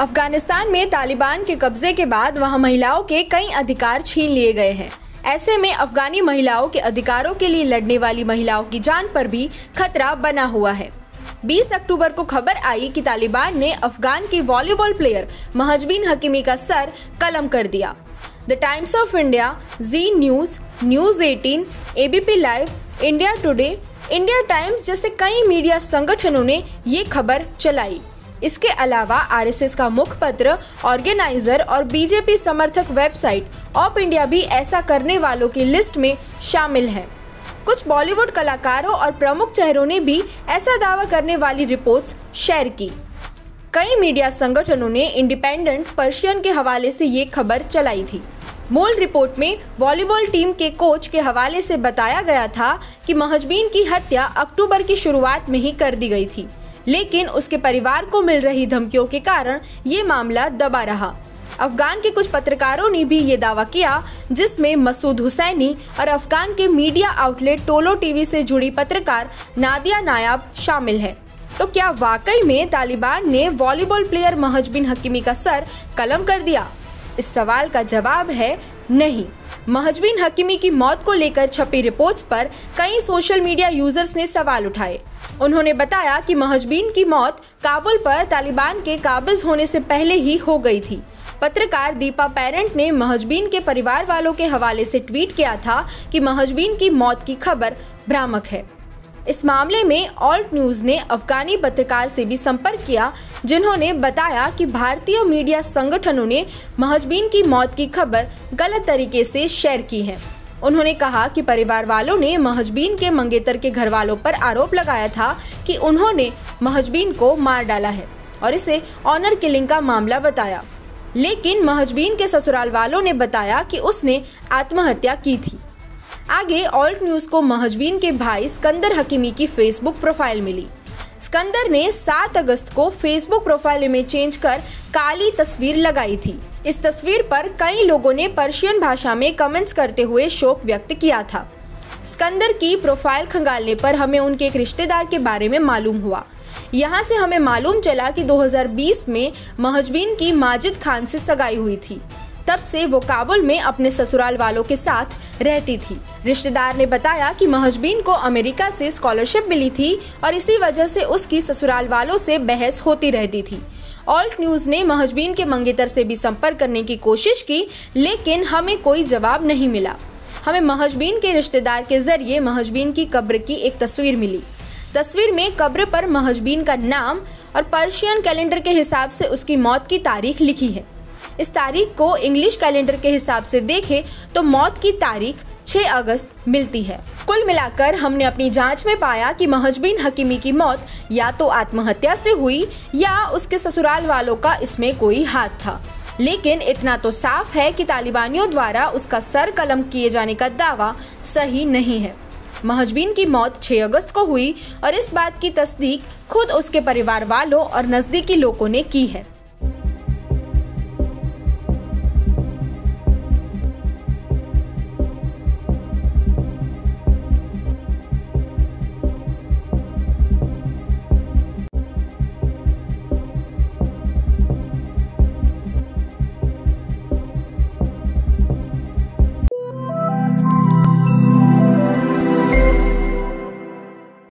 अफ़गानिस्तान में तालिबान के कब्जे के बाद वहाँ महिलाओं के कई अधिकार छीन लिए गए हैं। ऐसे में अफगानी महिलाओं के अधिकारों के लिए लड़ने वाली महिलाओं की जान पर भी खतरा बना हुआ है। 20 अक्टूबर को खबर आई कि तालिबान ने अफगान की वॉलीबॉल प्लेयर महजबीन हकीमी का सर कलम कर दिया। The Times of India Zee News News 18, ABP Live India Today India Times जैसे कई मीडिया संगठनों ने ये खबर चलाई। इसके अलावा आरएसएस का मुखपत्र, ऑर्गेनाइजर और बीजेपी समर्थक वेबसाइट, ऑप इंडिया भी ऐसा करने वालों की लिस्ट में शामिल है। कुछ बॉलीवुड कलाकारों और प्रमुख चेहरों ने भी ऐसा दावा करने वाली रिपोर्ट्स शेयर की। कई मीडिया संगठनों ने इंडिपेंडेंट पर्शियन के हवाले से ये खबर चलाई थी। मूल रिपोर्ट में वॉलीबॉल टीम के कोच के हवाले से बताया गया था कि महजबीन की हत्या अक्टूबर की शुरुआत में ही कर दी गई थी। लेकिन उसके परिवार को मिल रही धमकियों के कारण ये मामला दबा रहा। अफगान के कुछ पत्रकारों ने भी ये दावा किया, जिसमें मसूद हुसैनी और अफगान के मीडिया आउटलेट टोलो टीवी से जुड़ी पत्रकार नादिया नायाब शामिल है। तो क्या वाकई में तालिबान ने वॉलीबॉल प्लेयर महजबिन हकीमी का सर कलम कर दिया? इस सवाल का जवाब है नहीं। महजबिन हकीमी की मौत को लेकर छपी रिपोर्ट्स पर कई सोशल मीडिया यूज़र्स ने सवाल उठाए। उन्होंने बताया कि महजबीन की मौत काबुल पर तालिबान के काबिज होने से पहले ही हो गई थी। पत्रकार दीपा पेरेंट ने महजबीन के परिवार वालों के हवाले से ट्वीट किया था कि महजबीन की मौत की खबर भ्रामक है। इस मामले में ऑल्ट न्यूज़ ने अफगानी पत्रकार से भी संपर्क किया, जिन्होंने बताया कि भारतीय मीडिया संगठनों ने महजबीन की मौत की खबर गलत तरीके से शेयर की है। उन्होंने कहा कि परिवार वालों ने महजबीन के मंगेतर के घर वालों पर आरोप लगाया था कि उन्होंने महजबीन को मार डाला है और इसे ऑनर किलिंग का मामला बताया। लेकिन महजबीन के ससुराल वालों ने बताया कि उसने आत्महत्या की थी। आगे ऑल्ट न्यूज़ को महजबीन के भाई स्कंदर हकीमी की फेसबुक प्रोफ़ाइल मिली। स्कंदर ने 7 अगस्त को फेसबुक प्रोफ़ाइल में चेंज कर काली तस्वीर लगाई थी। इस तस्वीर पर कई लोगों ने पर्शियन भाषा में कमेंट्स करते हुए शोक व्यक्त किया था। स्कंदर की प्रोफ़ाइल खंगालने पर हमें उनके एक रिश्तेदार के बारे में मालूम हुआ। यहाँ से हमें मालूम चला कि 2020 में महजबीन की माजिद खान से सगाई हुई थी। तब से वो काबुल में अपने ससुराल वालों के साथ रहती थी। रिश्तेदार ने बताया कि महजबीन को अमेरिका से स्कॉलरशिप मिली थी और इसी वजह से उसकी ससुराल वालों से बहस होती रहती थी। ऑल्ट न्यूज़ ने महजबीन के मंगेतर से भी संपर्क करने की कोशिश की, लेकिन हमें कोई जवाब नहीं मिला। हमें महजबीन के रिश्तेदार के ज़रिए महजबीन की कब्र की एक तस्वीर मिली। तस्वीर में कब्र पर महजबीन का नाम और पर्शियन कैलेंडर के हिसाब से उसकी मौत की तारीख लिखी है। इस तारीख को इंग्लिश कैलेंडर के हिसाब से देखें तो मौत की तारीख 6 अगस्त मिलती है। कुल मिलाकर हमने अपनी जाँच में पाया कि महजबीन हकीमी की मौत या तो आत्महत्या से हुई या उसके ससुराल वालों का इसमें कोई हाथ था। लेकिन इतना तो साफ़ है कि तालिबानियों द्वारा उसका सर कलम किए जाने का दावा सही नहीं है। महजबीन की मौत 6 अगस्त को हुई और इस बात की तस्दीक खुद उसके परिवार वालों और नज़दीकी लोगों ने की है।